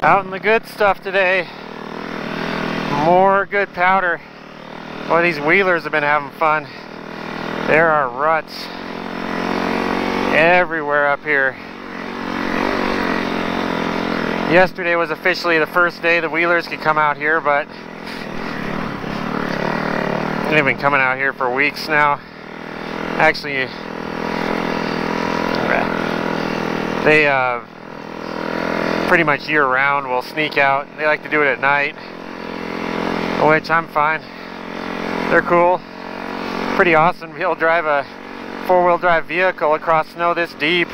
Out in the good stuff today. More good powder. Boy, these wheelers have been having fun. There are ruts everywhere up here. Yesterday was officially the first day the wheelers could come out here, but they've been coming out here for weeks now. Actually, they uh, pretty much year round will sneak out. They like to do it at night, which I'm fine. They're cool. Pretty awesome to drive a four-wheel drive vehicle across snow this deep.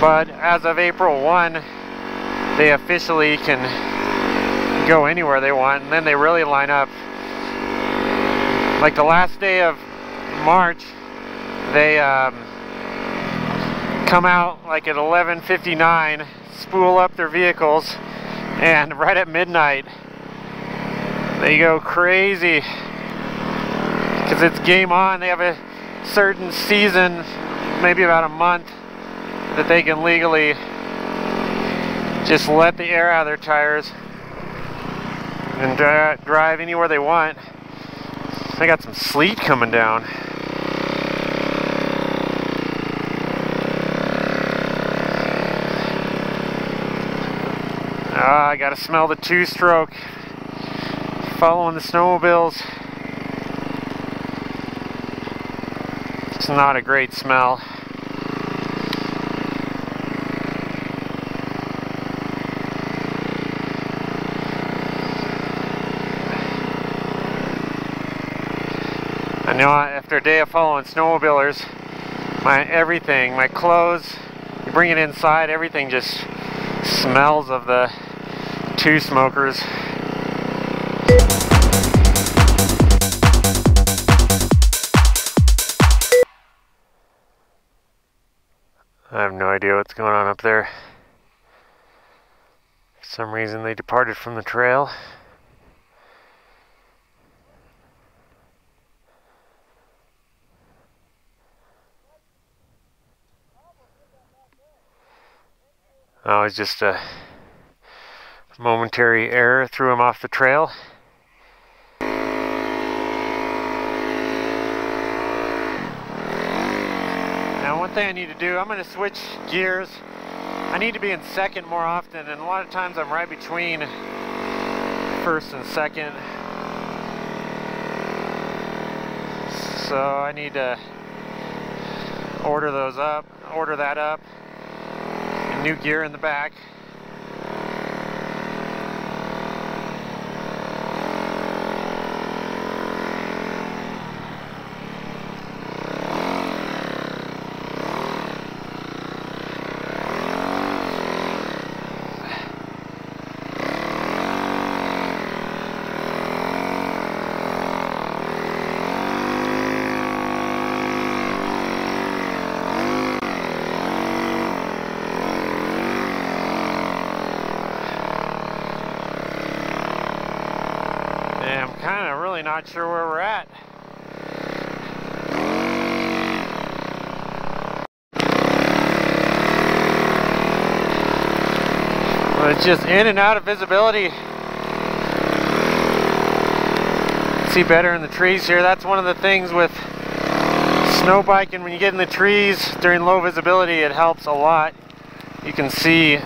But as of April 1, they officially can go anywhere they want and then they really line up like the last day of March they um, come out like at 11:59 spool up their vehicles and right at midnight they go crazy because it's game on they have a certain season maybe about a month that they can legally just let the air out of their tires and dri drive anywhere they want. I got some sleet coming down. Ah, I gotta smell the two-stroke. Following the snowmobiles. It's not a great smell. I know, after a day of following snowmobilers, my everything, my clothes, you bring it inside, everything just smells of the two smokers. I have no idea what's going on up there. For some reason they departed from the trail. Oh, it's just a momentary error threw him off the trail. Now one thing I need to do, I'm going to switch gears. I need to be in second more often and a lot of times I'm right between first and second. So I need to order those up, order that up new gear in the back. Not sure where we're at. Well, it's just in and out of visibility. See better in the trees here. That's one of the things with snow biking when you get in the trees during low visibility it helps a lot. You can see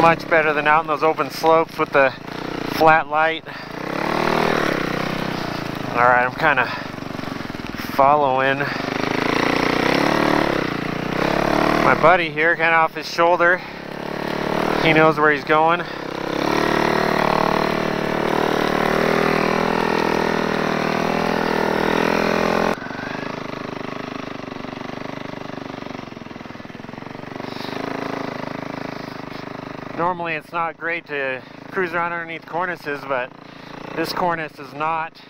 much better than out in those open slopes with the flat light. All right, I'm kind of following my buddy here, kind of off his shoulder. He knows where he's going. Normally it's not great to cruise around underneath cornices, but this cornice is not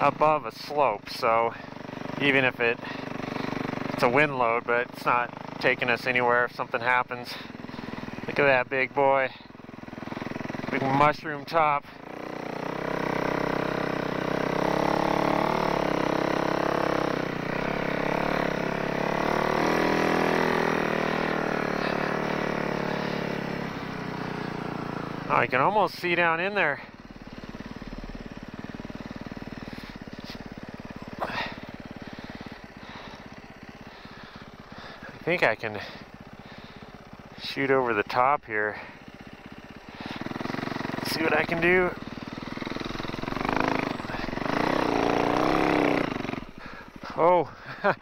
above a slope so even if it it's a wind load but it's not taking us anywhere. If something happens look at that big boy. Big mushroom top. Oh, I can almost see down in there. Think I can shoot over the top here. See what I can do. Oh,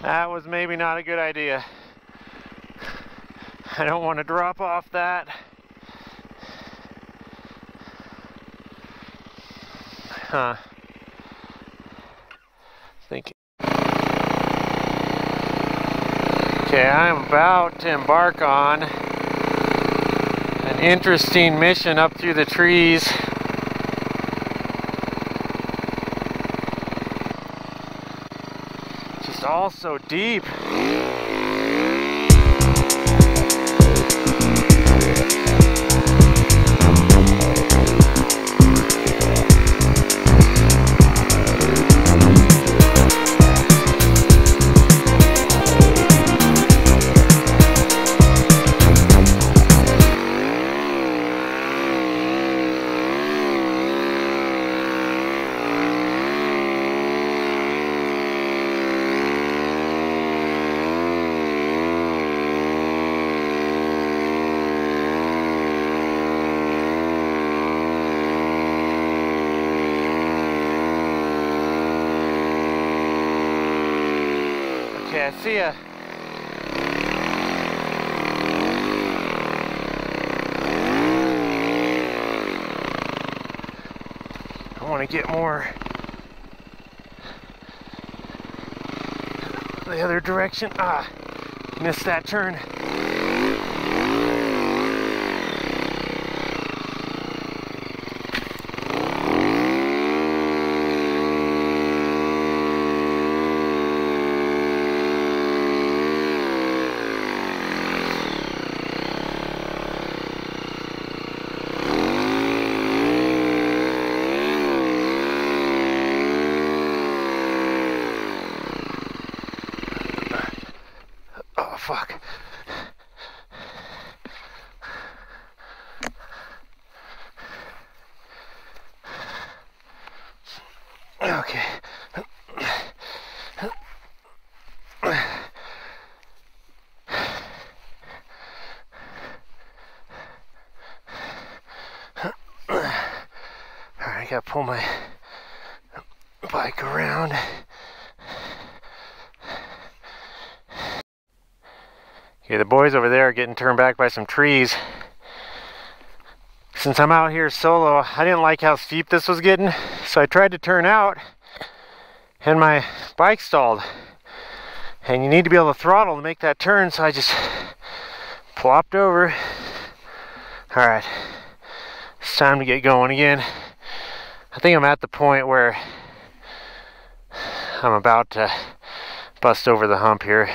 that was maybe not a good idea. I don't want to drop off that. Huh. Think. Okay, I'm about to embark on an interesting mission up through the trees. Just all so deep. See ya. I want to get more the other direction. Ah, missed that turn. Oh, fuck. Okay. I gotta pull my bike around. Okay, the boys over there are getting turned back by some trees. Since I'm out here solo, I didn't like how steep this was getting, so I tried to turn out and my bike stalled. And you need to be able to throttle to make that turn, so I just plopped over. Alright, it's time to get going again. I think I'm at the point where I'm about to bust over the hump here.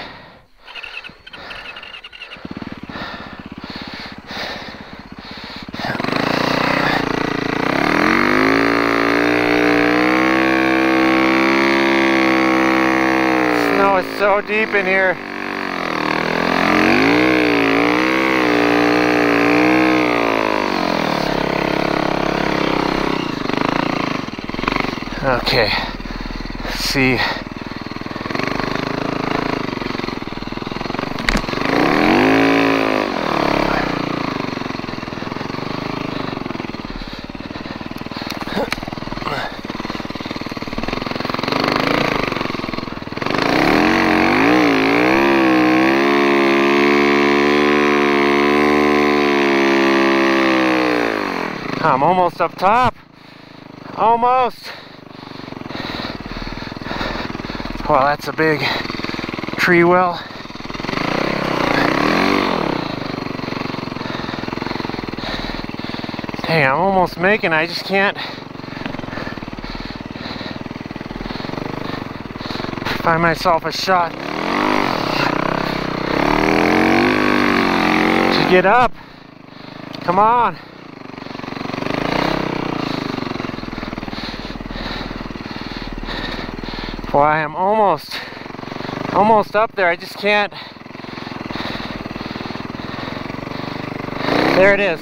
Snow is so deep in here. Okay, see. I'm almost up top. Almost. Well, that's a big tree well. Hey, I'm almost making, I just can't find myself a shot to get up. Come on. Well, I am almost, almost up there. I just can't There it is.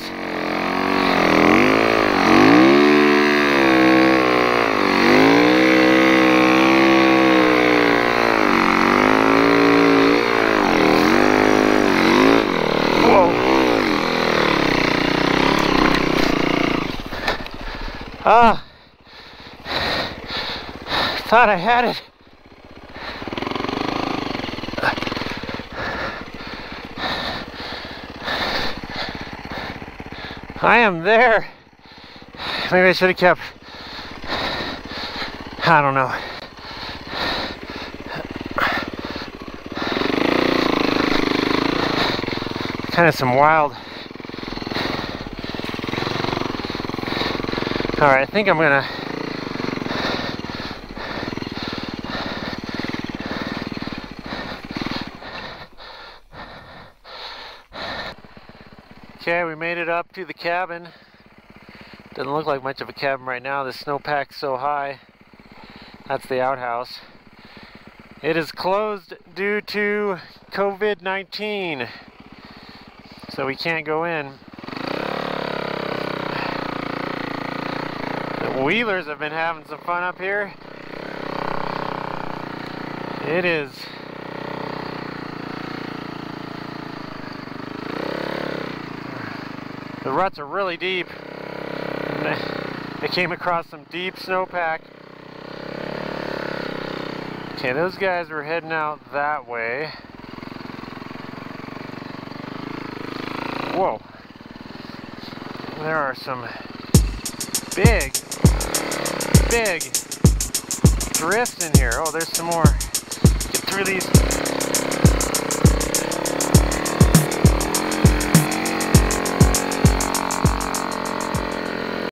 Ah. Thought I had it. I am there. Maybe I should have kept. I don't know. Kind of some wild. All right, I think I'm gonna. Okay, we made it up to the cabin. Doesn't look like much of a cabin right now. The snowpack's so high. That's the outhouse. It is closed due to COVID-19. So we can't go in. The Wheelers have been having some fun up here. It is The ruts are really deep. They came across some deep snowpack. Okay, those guys were heading out that way. Whoa. There are some big, big drifts in here. Oh, there's some more. Get through these